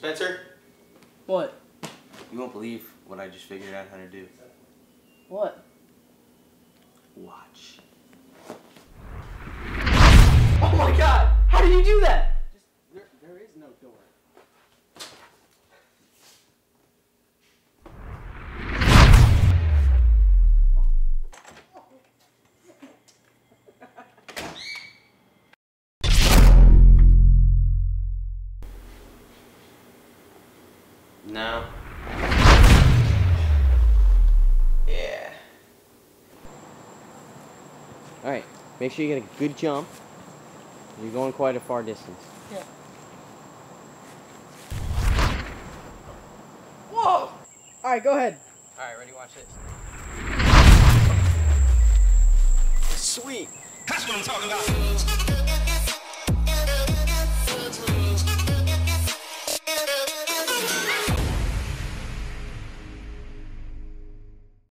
Spencer, What? you won't believe what I just figured out how to do. What? Watch. Oh my god! How do you do that? Just, There, there is no door. No. Yeah. Alright, make sure you get a good jump. You're going quite a far distance. Yeah. Whoa! Alright, go ahead. Alright, ready? Watch this. Sweet. That's what I'm talking about.